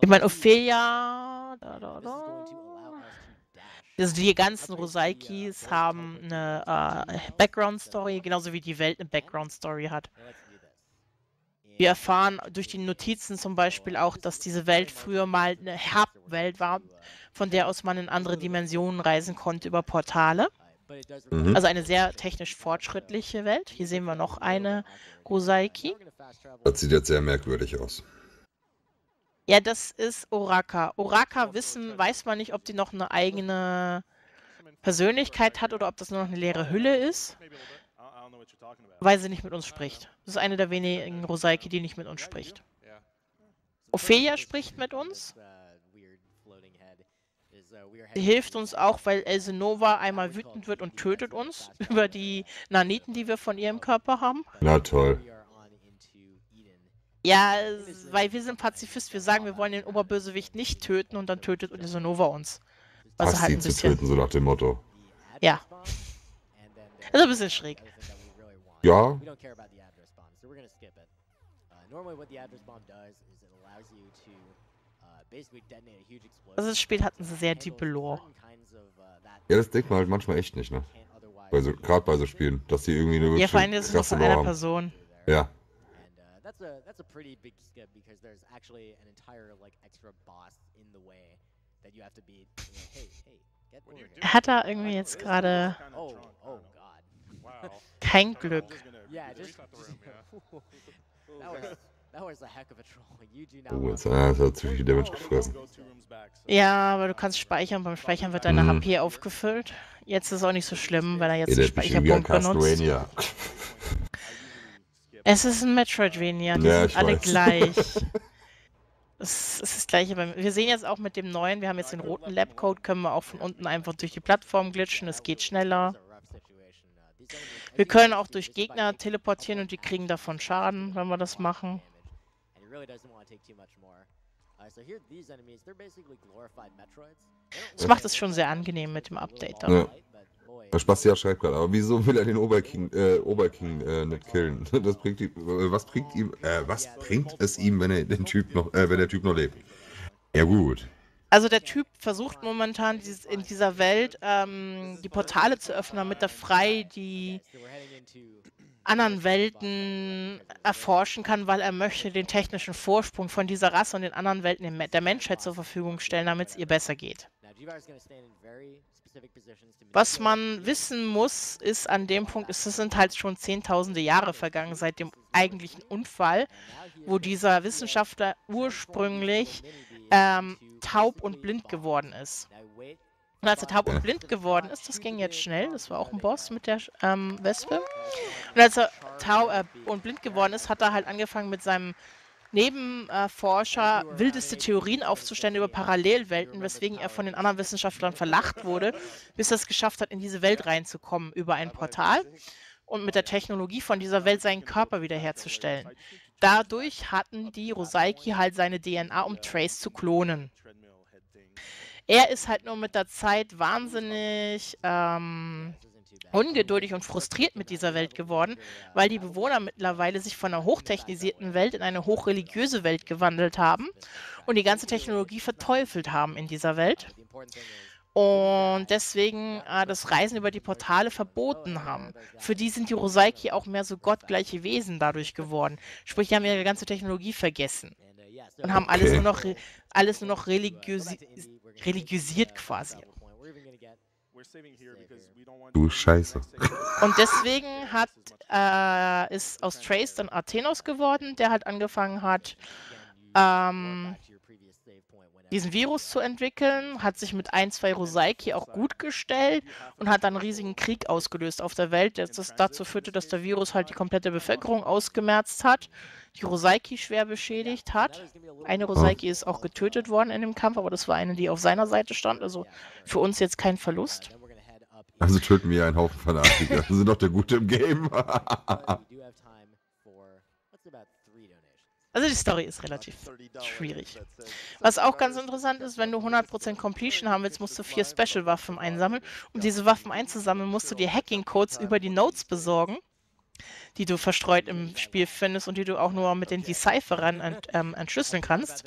Speaker 1: Ich meine, Ophelia. Da, da, da. Also die ganzen Rosaikis haben eine äh, Background-Story, genauso wie die Welt eine Background-Story hat. Wir erfahren durch die Notizen zum Beispiel auch, dass diese Welt früher mal eine Herbwelt war, von der aus man in andere Dimensionen reisen konnte über Portale. Mhm. Also eine sehr technisch fortschrittliche Welt. Hier sehen wir noch eine Rosaiki.
Speaker 3: Das sieht jetzt sehr merkwürdig aus.
Speaker 1: Ja, das ist Oraka. Oraka wissen, weiß man nicht, ob die noch eine eigene Persönlichkeit hat oder ob das nur noch eine leere Hülle ist. Weil sie nicht mit uns spricht. Das ist eine der wenigen Rosaiki, die nicht mit uns spricht. Ophelia spricht mit uns. Sie hilft uns auch, weil Elsenova einmal wütend wird und tötet uns über die Naniten, die wir von ihrem Körper haben.
Speaker 3: Na toll.
Speaker 1: Ja, weil wir sind Pazifist. Wir sagen, wir wollen den Oberbösewicht nicht töten und dann tötet Elsenova uns.
Speaker 3: Was Passt halt ein bisschen... zu töten, so nach dem Motto.
Speaker 1: Ja. Das ist ein bisschen schräg.
Speaker 3: Ja.
Speaker 1: Also das Spiel hat eine sehr tiefe Lore.
Speaker 3: Ja, das denkt man halt manchmal echt nicht, ne? So, Gerade bei so Spielen, dass die irgendwie eine
Speaker 1: Ja, vor allem ist es nur von einer haben. Person.
Speaker 3: Ja.
Speaker 5: That's a that's a pretty big skip because there's actually an entire like extra boss in the way that you have to beat. hey, hey, get over here.
Speaker 1: Er hat da irgendwie jetzt gerade
Speaker 5: oh, oh God.
Speaker 1: kein Glück.
Speaker 5: Yeah, just, that was that was a heck of a troll. You do not.
Speaker 3: Oh, jetzt ah, hat zu viel Damage gefressen.
Speaker 1: Ja, aber du kannst speichern. Beim Speichern wird deine mhm. HP aufgefüllt. Jetzt ist es auch nicht so schlimm, weil er jetzt den Speicherpunkt benutzt. Es ist ein Metroidvania, die ja, sind alle weiß. gleich. Es, ist das gleiche. Wir sehen jetzt auch mit dem neuen, wir haben jetzt den roten Labcode, können wir auch von unten einfach durch die Plattform glitschen, es geht schneller. Wir können auch durch Gegner teleportieren und die kriegen davon Schaden, wenn wir das machen. Das macht es schon sehr angenehm mit dem Update. Ja.
Speaker 3: Spastia schreibt gerade, aber wieso will er den Oberking, äh, Oberking äh, nicht killen? Das bringt ihm, äh, was bringt ihm, äh, was bringt es ihm, wenn er den Typ noch, äh, wenn der Typ noch lebt? Ja gut.
Speaker 1: Also der Typ versucht momentan in dieser Welt ähm, die Portale zu öffnen, damit er frei die anderen Welten erforschen kann, weil er möchte den technischen Vorsprung von dieser Rasse und den anderen Welten der Menschheit zur Verfügung stellen, damit es ihr besser geht. Was man wissen muss, ist an dem Punkt, es sind halt schon zehntausende Jahre vergangen seit dem eigentlichen Unfall, wo dieser Wissenschaftler ursprünglich ähm, taub und blind geworden ist. Und als er taub und blind geworden ist, das ging jetzt schnell, das war auch ein Boss mit der ähm, Wespe. Und als er taub äh, und blind geworden ist, hat er halt angefangen mit seinem Nebenforscher wildeste Theorien aufzustellen über Parallelwelten, weswegen er von den anderen Wissenschaftlern verlacht wurde, bis er es geschafft hat, in diese Welt reinzukommen über ein Portal und mit der Technologie von dieser Welt seinen Körper wiederherzustellen. Dadurch hatten die Rosaiki halt seine DNA, um Trace zu klonen. Er ist halt nur mit der Zeit wahnsinnig ähm, ungeduldig und frustriert mit dieser Welt geworden, weil die Bewohner mittlerweile sich von einer hochtechnisierten Welt in eine hochreligiöse Welt gewandelt haben und die ganze Technologie verteufelt haben in dieser Welt. Und deswegen äh, das Reisen über die Portale verboten haben. Für die sind die Rosaiki auch mehr so gottgleiche Wesen dadurch geworden. Sprich, die haben ihre ganze Technologie vergessen und haben alles nur noch, alles nur noch religiösi religiösiert quasi.
Speaker 3: Du Scheiße.
Speaker 1: Und deswegen hat, äh, ist aus Trace dann Athenos geworden, der halt angefangen hat, ähm, diesen Virus zu entwickeln, hat sich mit ein, zwei Rosaiki auch gut gestellt und hat dann einen riesigen Krieg ausgelöst auf der Welt, der das dazu führte, dass der Virus halt die komplette Bevölkerung ausgemerzt hat, die Rosaiki schwer beschädigt hat. Eine Rosaiki ist auch getötet worden in dem Kampf, aber das war eine, die auf seiner Seite stand, also für uns jetzt kein Verlust.
Speaker 3: Also töten wir einen Haufen Fanatiker. Wir sind doch der Gute im Game.
Speaker 1: Also die Story ist relativ schwierig. Was auch ganz interessant ist, wenn du 100% Completion haben willst, musst du vier Special-Waffen einsammeln. Um diese Waffen einzusammeln, musst du dir Hacking-Codes über die Notes besorgen, die du verstreut im Spiel findest und die du auch nur mit den Decipherern ent, ähm, entschlüsseln kannst,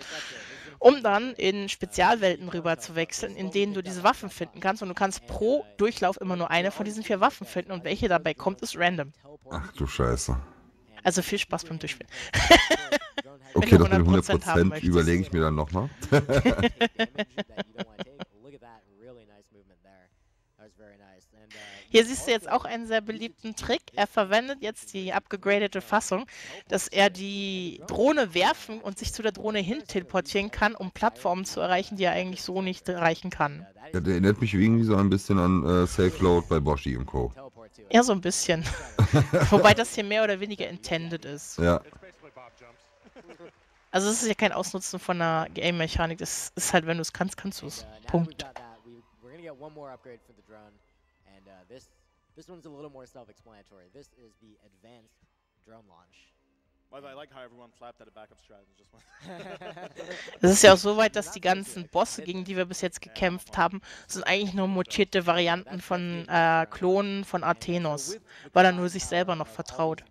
Speaker 1: um dann in Spezialwelten rüber zu wechseln, in denen du diese Waffen finden kannst. Und du kannst pro Durchlauf immer nur eine von diesen vier Waffen finden und welche dabei kommt, ist random.
Speaker 3: Ach du Scheiße.
Speaker 1: Also viel Spaß beim Durchspielen.
Speaker 3: okay, das mit 100%, 100 überlege ich mir dann nochmal.
Speaker 1: Hier siehst du jetzt auch einen sehr beliebten Trick. Er verwendet jetzt die abgegradete Fassung, dass er die Drohne werfen und sich zu der Drohne hin teleportieren kann, um Plattformen zu erreichen, die er eigentlich so nicht erreichen kann.
Speaker 3: Ja, der erinnert mich irgendwie so ein bisschen an äh, Safe Load bei Boshi und Co.
Speaker 1: Ja, so ein bisschen. Wobei das hier mehr oder weniger intended ist.
Speaker 3: Ja.
Speaker 1: Also es ist ja kein Ausnutzen von einer Game-Mechanik. Das ist halt, wenn du es kannst, kannst du es. Punkt. This one's a little more self-explanatory. This is the advanced drone launch. Es ist ja auch so weit, dass die ganzen Bosse, gegen die wir bis jetzt gekämpft haben, sind eigentlich nur mutierte Varianten von äh, Klonen von Athenos, weil er nur sich selber noch vertraut.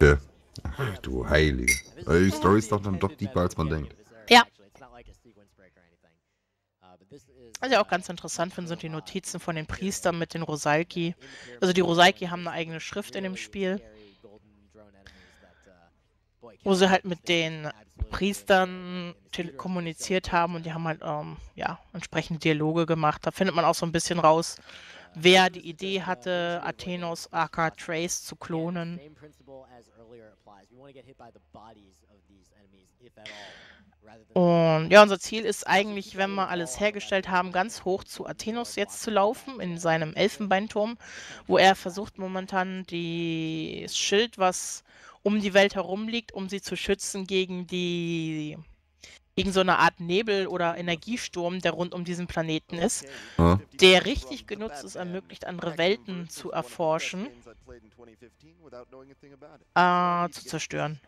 Speaker 3: Ja. Ach, du Heilige. Also die Story ist doch dann doch deeper, als man denkt.
Speaker 1: Ja. Was ich auch ganz interessant finde, sind die Notizen von den Priestern mit den Rosalki. Also die Rosalki haben eine eigene Schrift in dem Spiel wo sie halt mit den Priestern kommuniziert haben und die haben halt ähm, ja, entsprechende Dialoge gemacht. Da findet man auch so ein bisschen raus, wer die Idee hatte, Athenos aka Trace zu klonen. Und ja, unser Ziel ist eigentlich, wenn wir alles hergestellt haben, ganz hoch zu Athenos jetzt zu laufen, in seinem Elfenbeinturm, wo er versucht momentan das Schild, was um die Welt herum liegt, um sie zu schützen gegen die gegen so eine Art Nebel oder Energiesturm, der rund um diesen Planeten ist, ja. der richtig genutzt ist, ermöglicht, andere Welten zu erforschen, äh, zu zerstören.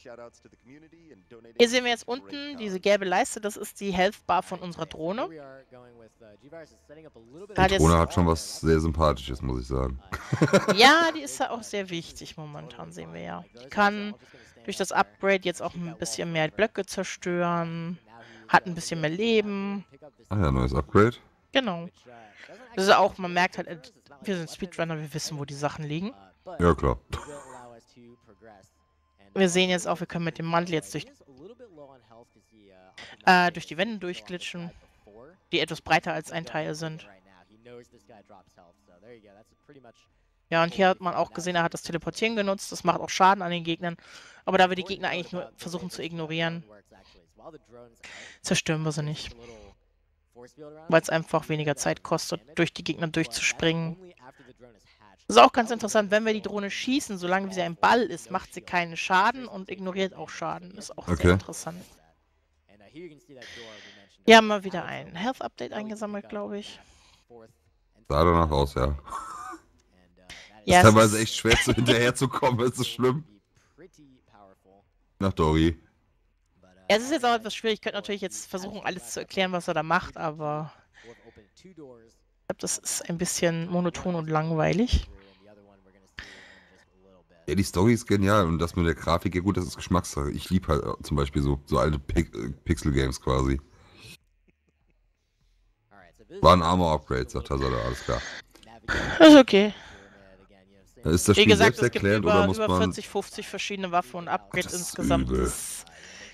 Speaker 1: Hier sehen wir jetzt unten diese gelbe Leiste, das ist die Health Bar von unserer Drohne.
Speaker 3: Die Drohne hat schon was sehr Sympathisches, muss ich sagen.
Speaker 1: Ja, die ist ja auch sehr wichtig momentan, sehen wir ja. Die kann durch das Upgrade jetzt auch ein bisschen mehr Blöcke zerstören, hat ein bisschen mehr Leben.
Speaker 3: Ah ja, neues Upgrade.
Speaker 1: Genau. Das ist auch, man merkt halt, wir sind Speedrunner, wir wissen, wo die Sachen liegen.
Speaker 3: Ja, klar.
Speaker 1: Wir sehen jetzt auch, wir können mit dem Mantel jetzt durch, äh, durch die Wände durchglitschen, die etwas breiter als ein Teil sind. Ja, und hier hat man auch gesehen, er hat das Teleportieren genutzt. Das macht auch Schaden an den Gegnern. Aber da wir die Gegner eigentlich nur versuchen zu ignorieren, zerstören wir sie nicht. weil es einfach weniger Zeit kostet, durch die Gegner durchzuspringen. Das ist auch ganz interessant, wenn wir die Drohne schießen, solange sie ein Ball ist, macht sie keinen Schaden und ignoriert auch Schaden. Ist auch
Speaker 3: Okay.
Speaker 1: sehr interessant. Hier haben wir wieder ein Health Update eingesammelt, glaube ich.
Speaker 3: Sah danach aus, ja.
Speaker 1: Ja,
Speaker 3: ist teilweise
Speaker 1: ist-
Speaker 3: echt schwer zu hinterherzukommen, ist so schlimm. Nach Dory.
Speaker 1: Ja, es ist jetzt auch etwas schwierig. Ich könnte natürlich jetzt versuchen, alles zu erklären, was er da macht, aber ich glaube, das ist ein bisschen monoton und langweilig.
Speaker 3: Ja, die Story ist genial und das mit der Grafik, ja gut, das ist Geschmackssache. Ich liebe halt äh, zum Beispiel so, so alte Pi äh, Pixel-Games quasi. War ein Armor-Upgrade, sagt Hazard, alles klar.
Speaker 1: Ist okay.
Speaker 3: Ist das
Speaker 1: Wie
Speaker 3: Spiel
Speaker 1: gesagt, es gibt
Speaker 3: oder
Speaker 1: über, über
Speaker 3: man...
Speaker 1: 40, 50 verschiedene Waffen und Upgrades insgesamt.
Speaker 3: übel.
Speaker 1: Das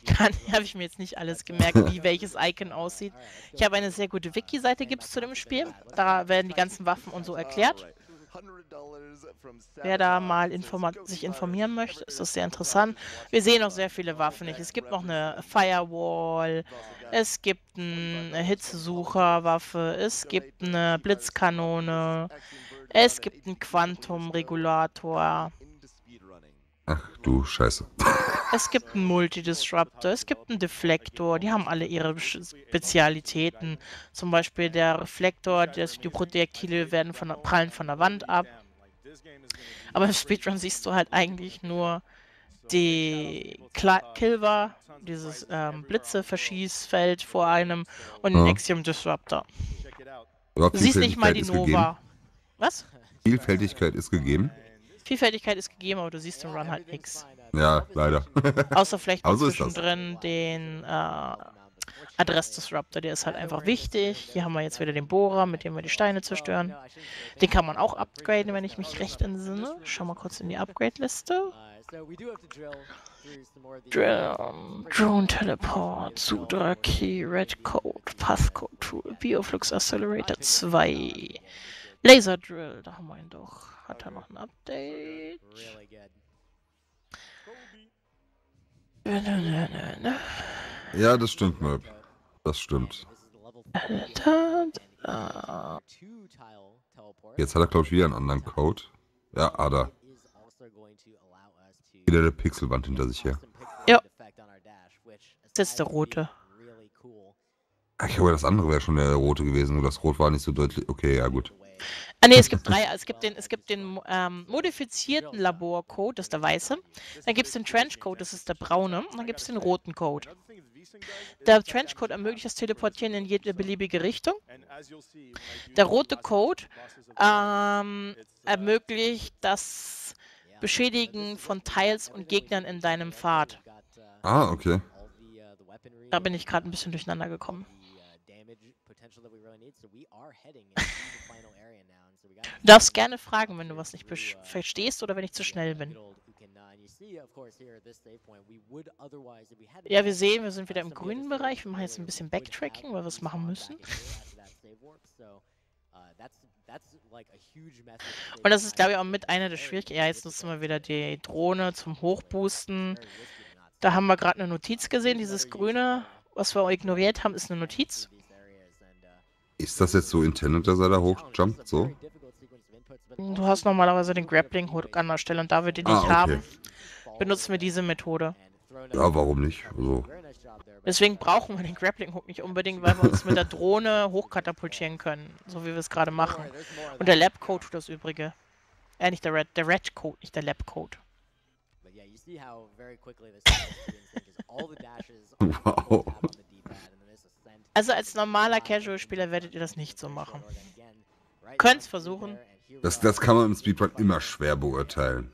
Speaker 1: habe ich mir jetzt nicht alles gemerkt, wie welches Icon aussieht. Ich habe eine sehr gute Wiki-Seite gibt's zu dem Spiel. Da werden die ganzen Waffen und so erklärt. Wer da mal informa sich informieren möchte, ist das sehr interessant. Wir sehen noch sehr viele Waffen nicht. Es gibt noch eine Firewall, es gibt eine Hitzesucherwaffe, es gibt eine Blitzkanone, es gibt einen Quantum-Regulator,
Speaker 3: Ach du Scheiße.
Speaker 1: Es gibt einen Multidisruptor, es gibt einen Deflektor. Die haben alle ihre Spezialitäten. Zum Beispiel der Reflektor, das, die Projektile werden von prallen von der Wand ab. Aber im Speedrun siehst du halt eigentlich nur die Kla Kilver, dieses ähm, Blitze-Verschießfeld vor einem und den
Speaker 3: Ja.
Speaker 1: Axiom Disruptor. Du siehst nicht mal die
Speaker 3: gegeben.
Speaker 1: Nova. Was?
Speaker 3: Vielfältigkeit ist gegeben.
Speaker 1: Vielfältigkeit ist gegeben, aber du siehst im Run halt nichts.
Speaker 3: Ja, leider.
Speaker 1: Außer vielleicht
Speaker 3: Aber
Speaker 1: noch
Speaker 3: so ist das.
Speaker 1: zwischendrin den äh, Adressdisruptor, der ist halt einfach wichtig. Hier haben wir jetzt wieder den Bohrer, mit dem wir die Steine zerstören. Den kann man auch upgraden, wenn ich mich recht entsinne. Schau mal kurz in die Upgrade-Liste. Drill, Drone Teleport, Suda Key, Red Code, Passcode Tool, Bioflux Accelerator 2, Laser Drill, da haben wir ihn doch. Hat er noch ein Update?
Speaker 3: Ja, das stimmt, Möb. Das stimmt. Jetzt hat er, glaube ich, wieder einen anderen Code. Ja, ah, da. Wieder der Pixelwand hinter sich her.
Speaker 1: Ja. Das ist der rote.
Speaker 3: Ich glaube, das andere wäre schon der rote gewesen. Nur das Rot war nicht so deutlich. Okay, ja, gut.
Speaker 1: Ah ne, es gibt drei. Es gibt den, es gibt den ähm, modifizierten Laborcode, das ist der weiße. Dann gibt es den Trenchcode, das ist der braune. Und dann gibt es den roten Code. Der Trenchcode ermöglicht das Teleportieren in jede beliebige Richtung. Der rote Code ähm, ermöglicht das Beschädigen von Teils und Gegnern in deinem Pfad.
Speaker 3: Ah, okay.
Speaker 1: Da bin ich gerade ein bisschen durcheinander gekommen. Du darfst gerne fragen, wenn du was nicht besch- verstehst oder wenn ich zu schnell bin. Ja, wir sehen, wir sind wieder im grünen Bereich. Wir machen jetzt ein bisschen Backtracking, weil wir es machen müssen. Und das ist, glaube ich, auch mit einer der Schwierigkeiten. Ja, jetzt nutzen wir wieder die Drohne zum Hochboosten. Da haben wir gerade eine Notiz gesehen. Dieses grüne, was wir ignoriert haben, ist eine Notiz.
Speaker 3: Ist das jetzt so intended, dass er da hochjumpt? So?
Speaker 1: Du hast normalerweise den Grappling Hook an der Stelle und da wir den nicht
Speaker 3: Ah, okay.
Speaker 1: haben, benutzen wir diese Methode.
Speaker 3: Ja, warum nicht? Also,
Speaker 1: Deswegen brauchen wir den Grappling Hook nicht unbedingt, weil wir uns mit der Drohne hochkatapultieren können, so wie wir es gerade machen. Und der Lab Code tut das Übrige. Äh, nicht der Red, der Red Code, nicht der Lab Code.
Speaker 3: wow.
Speaker 1: Also als normaler Casual-Spieler werdet ihr das nicht so machen. Könnt's versuchen.
Speaker 3: Das, das kann man im Speedrun immer schwer beurteilen.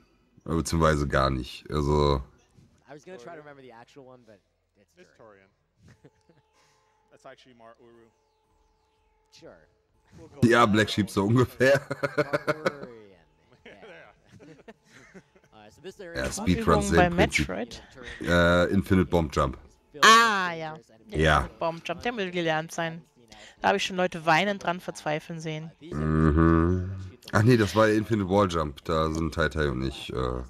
Speaker 3: Äh, Beziehungsweise gar nicht. Also,
Speaker 5: I was gonna try to remember the actual one, but it's
Speaker 6: It's
Speaker 5: Turian.
Speaker 6: Torian. That's actually Mar Uru.
Speaker 5: Sure.
Speaker 3: Ja, Black. Sheep so ungefähr.
Speaker 5: Turian. Yeah. So this area
Speaker 3: Ja,
Speaker 1: Übung bei. Metroid.
Speaker 3: Äh, Infinite Bomb Jump.
Speaker 1: Ah, ja.
Speaker 3: Ja.
Speaker 1: Bombjump, der will gelernt sein. Da habe ich schon Leute weinend dran verzweifeln sehen.
Speaker 3: Mhm. Ach nee, das war der Infinite Wall Jump. Da sind Tai Tai und ich. Äh,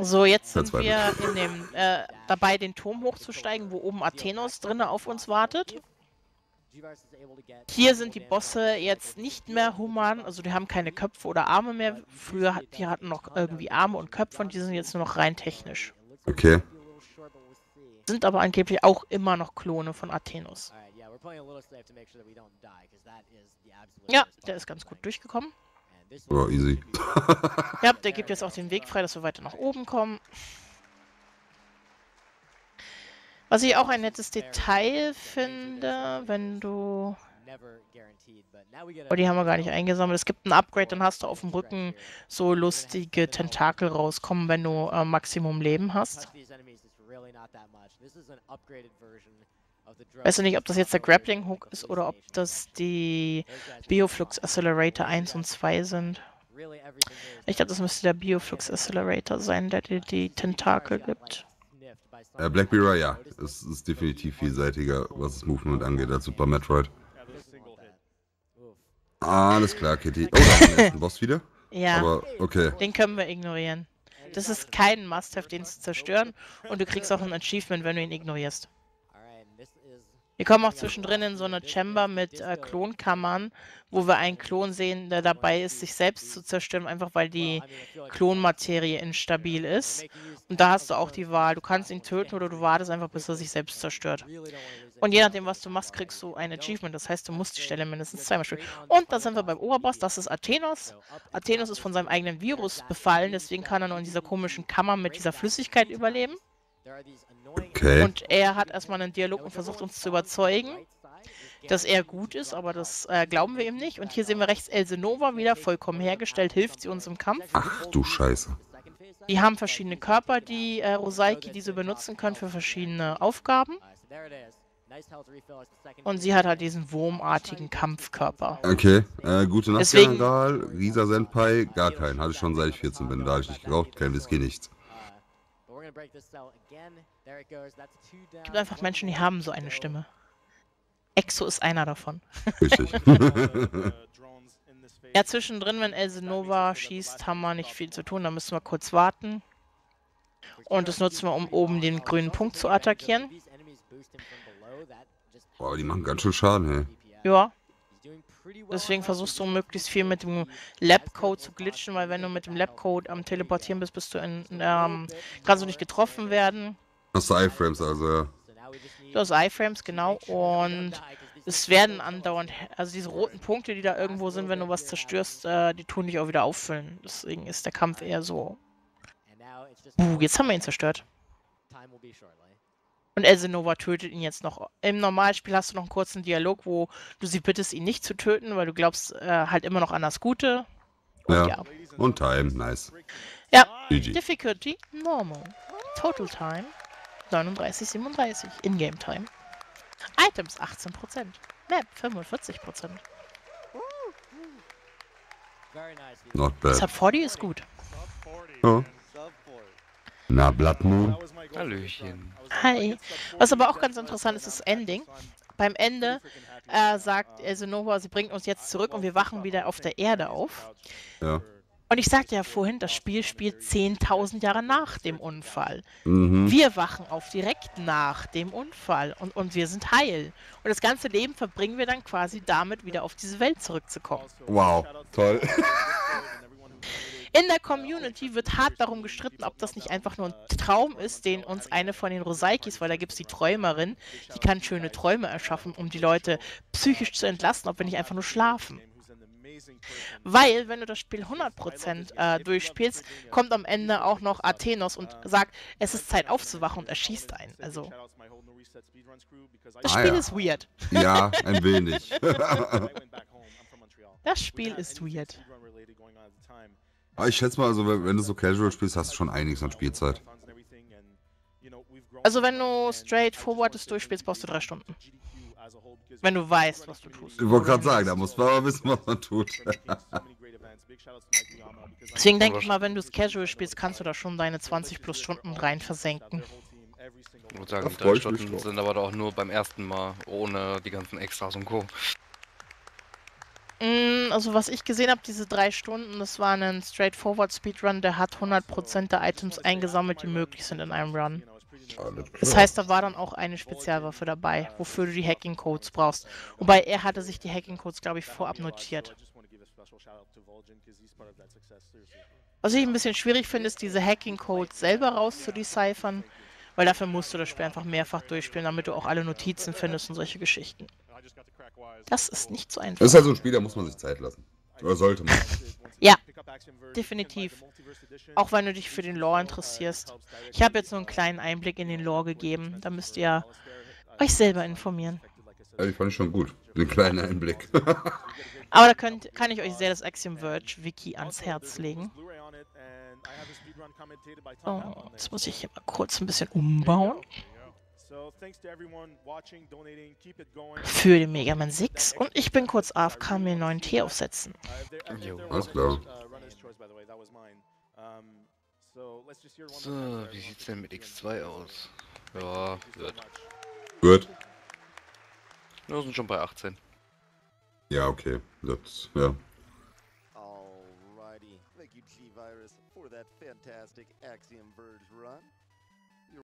Speaker 1: So, jetzt sind wir dem, äh, dabei, den Turm hochzusteigen, wo oben Athenos drinne auf uns wartet. Hier sind die Bosse jetzt nicht mehr human, also die haben keine Köpfe oder Arme mehr. Früher hat, die hatten noch irgendwie Arme und Köpfe und die sind jetzt nur noch rein technisch.
Speaker 3: Okay.
Speaker 1: Sind aber angeblich auch immer noch Klone von Athenus. Ja, der ist ganz gut durchgekommen.
Speaker 3: Oh, easy.
Speaker 1: Ja, der gibt jetzt auch den Weg frei, dass wir weiter nach oben kommen. Was ich auch ein nettes Detail finde, wenn du... Oh, die haben wir gar nicht eingesammelt. Es gibt ein Upgrade, dann hast du auf dem Rücken so lustige Tentakel rauskommen, wenn du äh, Maximum Leben hast. Weiß nicht, ob das jetzt der Grappling Hook ist oder ob das die Bioflux Accelerator 1 und 2 sind. Ich glaube, das müsste der Bioflux Accelerator sein, der dir die Tentakel gibt.
Speaker 3: Äh, Black Mirror, ja. Es ist definitiv vielseitiger, was das Movement angeht, als Super Metroid. Alles klar, Kitty. Oh, da den ersten Boss wieder.
Speaker 1: Ja,
Speaker 3: Aber okay.
Speaker 1: den können wir ignorieren. Das ist kein Must-Have, den zu zerstören. Und du kriegst auch ein Achievement, wenn du ihn ignorierst. Wir kommen auch zwischendrin in so eine Chamber mit äh, Klonkammern, wo wir einen Klon sehen, der dabei ist, sich selbst zu zerstören, einfach weil die Klonmaterie instabil ist. Und da hast du auch die Wahl. Du kannst ihn töten oder du wartest einfach, bis er sich selbst zerstört. Und je nachdem, was du machst, kriegst du ein Achievement. Das heißt, du musst die Stelle mindestens zweimal spielen. Und da sind wir beim Oberboss. Das ist Athenos. Athenos ist von seinem eigenen Virus befallen. Deswegen kann er nur in dieser komischen Kammer mit dieser Flüssigkeit überleben.
Speaker 3: Okay.
Speaker 1: Und er hat erstmal einen Dialog und versucht uns zu überzeugen, dass er gut ist, aber das äh, glauben wir ihm nicht. Und hier sehen wir rechts Else Nova wieder vollkommen hergestellt, hilft sie uns im Kampf.
Speaker 3: Ach du Scheiße.
Speaker 1: Die haben verschiedene Körper, die äh, Rosaiki diese benutzen können für verschiedene Aufgaben. Und sie hat halt diesen wurmartigen Kampfkörper.
Speaker 3: Okay, äh, gute Nacht,
Speaker 1: Deswegen-
Speaker 3: General. Risa Senpai, gar keinen. Hatte ich schon seit ich 14 bin. Da habe ich nicht geraucht, kein Whisky, nichts.
Speaker 1: Es gibt einfach Menschen, die haben so eine Stimme. Exo ist einer davon.
Speaker 3: Richtig.
Speaker 1: Ja, zwischendrin, wenn Else Nova schießt, haben wir nicht viel zu tun. Da müssen wir kurz warten. Und das nutzen wir, um oben den grünen Punkt zu attackieren.
Speaker 3: Boah, die machen ganz schön Schaden, hey.
Speaker 1: Ja. Deswegen versuchst du möglichst viel mit dem Lab-Code zu glitchen, weil wenn du mit dem Lab-Code am Teleportieren bist, bist du in, ähm, kannst du nicht getroffen werden.
Speaker 3: Hast du iFrames, also ja.
Speaker 1: Du hast iFrames, genau. Und es werden andauernd, also diese roten Punkte, die da irgendwo sind, wenn du was zerstörst, äh, die tun dich auch wieder auffüllen. Deswegen ist der Kampf eher so. Uh, jetzt haben wir ihn zerstört. Und Elsenova tötet ihn jetzt noch. Im Normalspiel hast du noch einen kurzen Dialog, wo du sie bittest, ihn nicht zu töten, weil du glaubst äh, halt immer noch an das Gute. Und
Speaker 3: Ja.
Speaker 1: ja.
Speaker 3: Und Time, nice.
Speaker 1: Ja,
Speaker 3: GG.
Speaker 1: Difficulty normal. Total Time 39, 37. In-Game Time. Items 18%. Map 45%.
Speaker 3: Not bad.
Speaker 1: Sub 40 ist gut.
Speaker 3: Ja. Na, Blood Moon.
Speaker 2: Hallöchen.
Speaker 1: Hi. Was aber auch ganz interessant ist, ist das Ending. Beim Ende äh, sagt Elsenova, sie bringt uns jetzt zurück und wir wachen wieder auf der Erde auf.
Speaker 3: Ja.
Speaker 1: Und ich sagte ja vorhin, das Spiel spielt 10.000 Jahre nach dem Unfall.
Speaker 3: Mhm.
Speaker 1: Wir wachen auf direkt nach dem Unfall und, und wir sind heil. Und das ganze Leben verbringen wir dann quasi damit, wieder auf diese Welt zurückzukommen.
Speaker 3: Wow, toll.
Speaker 1: In der Community wird hart darum gestritten, ob das nicht einfach nur ein Traum ist, den uns eine von den Rosaikis, weil da gibt es die Träumerin, die kann schöne Träume erschaffen, um die Leute psychisch zu entlasten, ob wir nicht einfach nur schlafen. Weil, wenn du das Spiel 100% äh, durchspielst, kommt am Ende auch noch Athenos und sagt, es ist Zeit aufzuwachen und erschießt einen. Also, das
Speaker 3: Ah,
Speaker 1: Spiel
Speaker 3: ja.
Speaker 1: ist weird.
Speaker 3: Ja, ein wenig.
Speaker 1: Das Spiel ist weird.
Speaker 3: Aber ich schätze mal, also wenn wenn du so casual spielst, hast du schon einiges an Spielzeit.
Speaker 1: Also, wenn du straight forward das durchspielst, brauchst du drei Stunden. Wenn du weißt, was du tust.
Speaker 3: Ich wollte gerade sagen, da muss man aber wissen, was man tut.
Speaker 1: Deswegen denke ich mal, wenn du es casual spielst, kannst du da schon deine 20 plus Stunden rein versenken.
Speaker 2: Ich würde sagen, drei Stunden sind aber doch nur beim ersten Mal, ohne die ganzen Extras und Co.
Speaker 1: Mm, Also was ich gesehen habe, diese drei Stunden, das war ein straightforward Speedrun, der hat 100% der Items eingesammelt, die möglich sind in einem Run. Das heißt, da war dann auch eine Spezialwaffe dabei, wofür du die Hacking-Codes brauchst. Wobei er hatte sich die Hacking-Codes, glaube ich, vorab notiert. Was ich ein bisschen schwierig finde, ist diese Hacking-Codes selber rauszudeziphern, weil dafür musst du das Spiel einfach mehrfach durchspielen, damit du auch alle Notizen findest und solche Geschichten. Das ist nicht so einfach.
Speaker 3: Das ist halt so ein Spiel, da muss man sich Zeit lassen. Oder sollte man.
Speaker 1: Ja, definitiv. Auch wenn du dich für den Lore interessierst. Ich habe jetzt nur einen kleinen Einblick in den Lore gegeben. Da müsst ihr euch selber informieren.
Speaker 3: Ja, die fand ich schon gut. Den kleinen Einblick.
Speaker 1: Aber da könnt, kann ich euch sehr das Axiom Verge Wiki ans Herz legen. Oh, jetzt muss ich hier mal kurz ein bisschen umbauen. Für den Mega Man 6. Und ich bin kurz AFK mir einen neuen Tee aufsetzen.
Speaker 2: Jo.
Speaker 3: Alles klar.
Speaker 2: So, wie sieht's denn mit X2 aus? Ja, wird.
Speaker 3: Gut.
Speaker 2: Wir sind schon bei 18.
Speaker 3: Ja, okay. Das, ja.
Speaker 7: Alrighty. Thank you, G-Virus, for that fantastic Axiom Verge run.